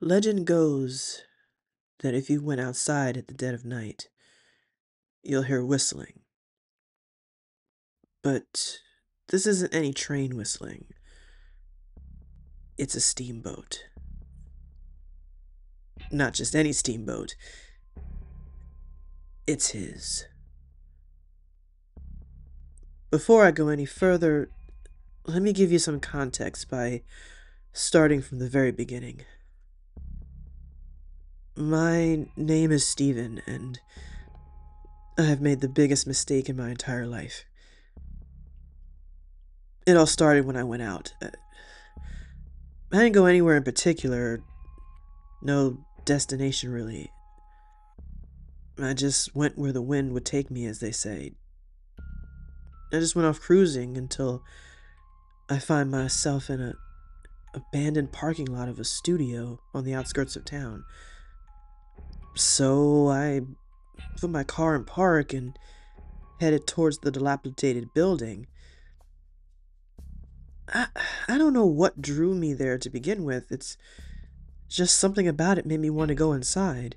Legend goes that if you went outside at the dead of night, you'll hear whistling. But this isn't any train whistling, it's a steamboat. Not just any steamboat, it's his. Before I go any further, let me give you some context by starting from the very beginning. My name is Steven, and I have made the biggest mistake in my entire life. It all started when I went out. Uh, I didn't go anywhere in particular, no destination really. I just went where the wind would take me, as they say. I just went off cruising until I find myself in a abandoned parking lot of a studio on the outskirts of town. So I put my car in park and headed towards the dilapidated building. I, I don't know what drew me there to begin with. It's just something about it made me want to go inside.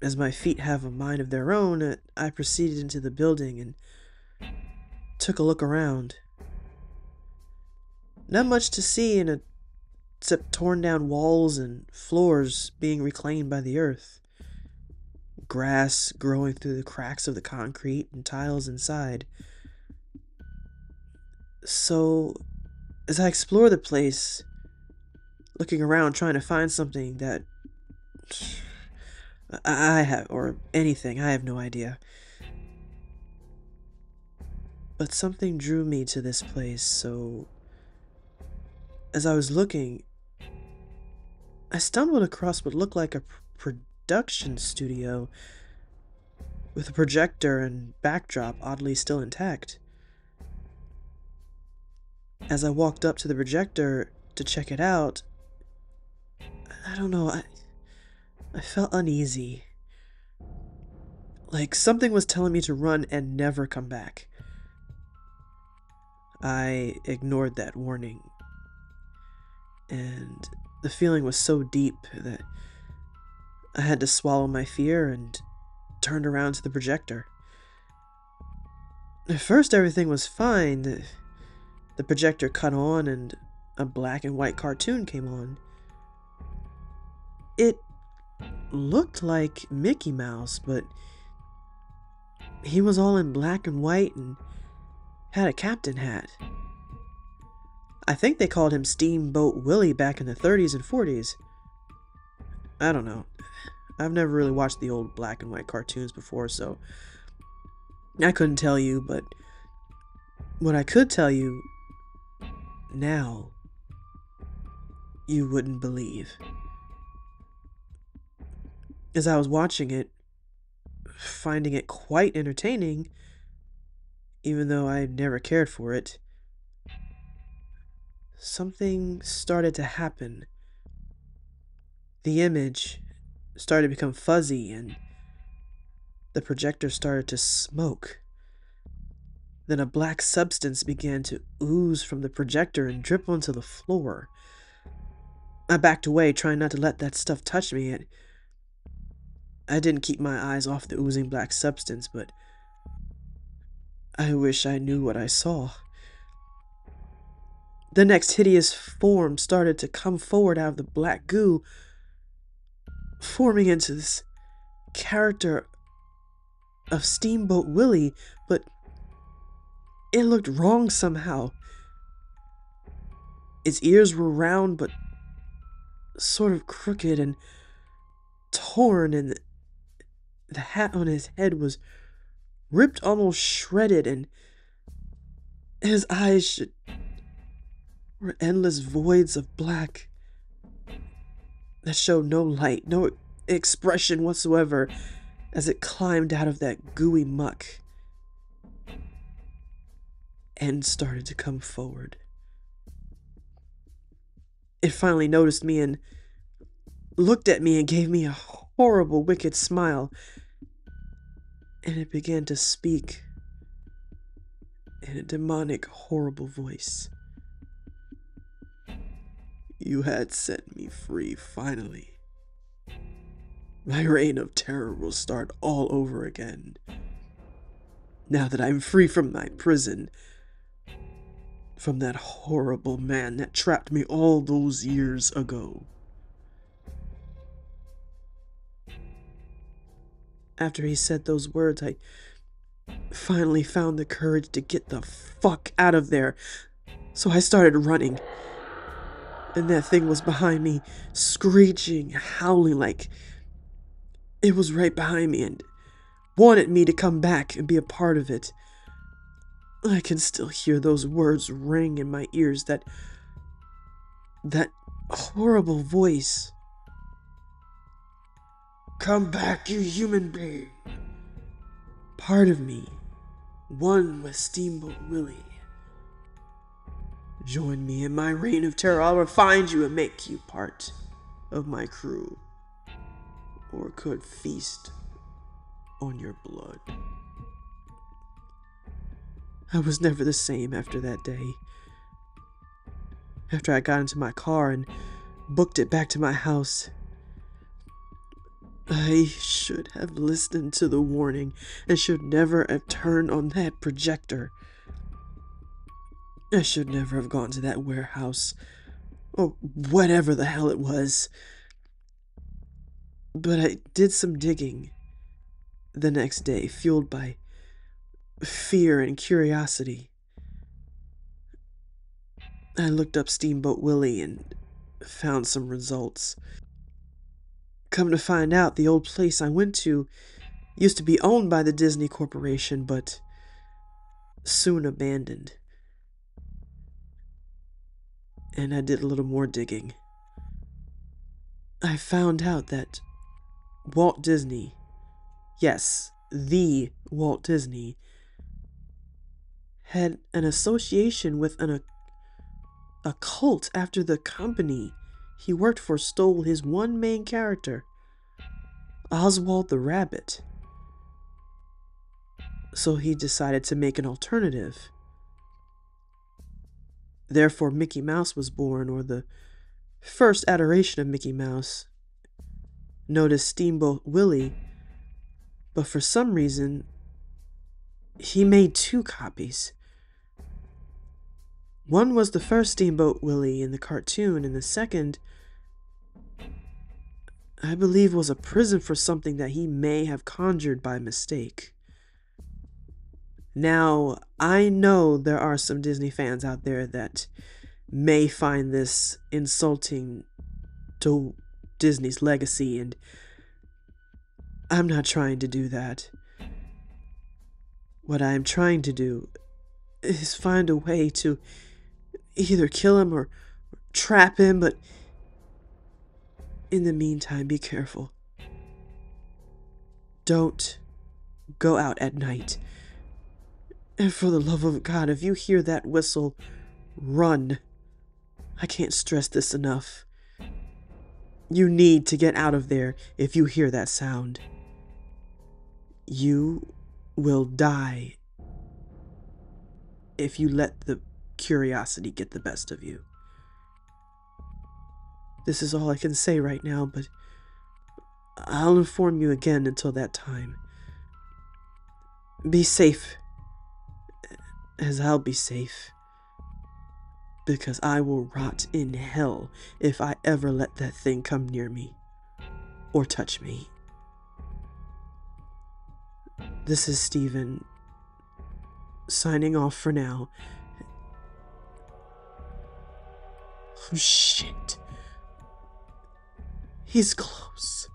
As my feet have a mind of their own, uh, I proceeded into the building and took a look around. Not much to see in a except torn down walls and floors being reclaimed by the earth. Grass growing through the cracks of the concrete and tiles inside. So, as I explore the place, looking around trying to find something that I have, or anything, I have no idea. But something drew me to this place, so as I was looking, I stumbled across what looked like a production studio with a projector and backdrop oddly still intact. As I walked up to the projector to check it out, I don't know, I, I felt uneasy. Like something was telling me to run and never come back. I ignored that warning. And the feeling was so deep that I had to swallow my fear and turned around to the projector. At first, everything was fine. The projector cut on and a black and white cartoon came on. It looked like Mickey Mouse, but he was all in black and white and had a captain hat. I think they called him Steamboat Willie back in the 30s and 40s. I don't know. I've never really watched the old black and white cartoons before, so I couldn't tell you, but what I could tell you now, you wouldn't believe. As I was watching it, finding it quite entertaining, even though I never cared for it, something started to happen. The image started to become fuzzy and the projector started to smoke. Then a black substance began to ooze from the projector and drip onto the floor. I backed away, trying not to let that stuff touch me. It, I didn't keep my eyes off the oozing black substance, but I wish I knew what I saw. The next hideous form started to come forward out of the black goo, forming into this character of Steamboat Willie, but it looked wrong somehow. Its ears were round but sort of crooked and torn, and the hat on his head was ripped almost shredded, and his eyes should were endless voids of black that showed no light, no expression whatsoever as it climbed out of that gooey muck and started to come forward. It finally noticed me and looked at me and gave me a horrible, wicked smile. And it began to speak in a demonic, horrible voice. You had set me free finally. My reign of terror will start all over again. Now that I'm free from my prison, from that horrible man that trapped me all those years ago. After he said those words, I finally found the courage to get the fuck out of there. So I started running. And that thing was behind me, screeching, howling like it was right behind me and wanted me to come back and be a part of it. I can still hear those words ring in my ears that that horrible voice. Come back, you human being. Part of me, one with Steamboat Willie. Join me in my reign of terror. I'll refine you and make you part of my crew. Or could feast on your blood. I was never the same after that day. After I got into my car and booked it back to my house, I should have listened to the warning and should never have turned on that projector. I should never have gone to that warehouse, or whatever the hell it was. But I did some digging the next day, fueled by fear and curiosity. I looked up Steamboat Willie and found some results. Come to find out, the old place I went to used to be owned by the Disney Corporation, but soon abandoned. And I did a little more digging. I found out that Walt Disney, yes, the Walt Disney, had an association with an a cult after the company he worked for stole his one main character, Oswald the Rabbit. So he decided to make an alternative. Therefore, Mickey Mouse was born, or the first adoration of Mickey Mouse, as Steamboat Willie, but for some reason, he made two copies. One was the first Steamboat Willie in the cartoon, and the second, I believe, was a prison for something that he may have conjured by mistake. Now, I know there are some Disney fans out there that may find this insulting to Disney's legacy, and I'm not trying to do that. What I am trying to do is find a way to either kill him or, trap him, but in the meantime, be careful. Don't go out at night. And for the love of God, if you hear that whistle, run. I can't stress this enough. You need to get out of there if you hear that sound. You will die if you let the curiosity get the best of you. This is all I can say right now, but I'll inform you again until that time. Be safe, as I'll be safe, because I will rot in hell if I ever let that thing come near me or touch me. This is Steven, signing off for now. Oh, shit. He's close.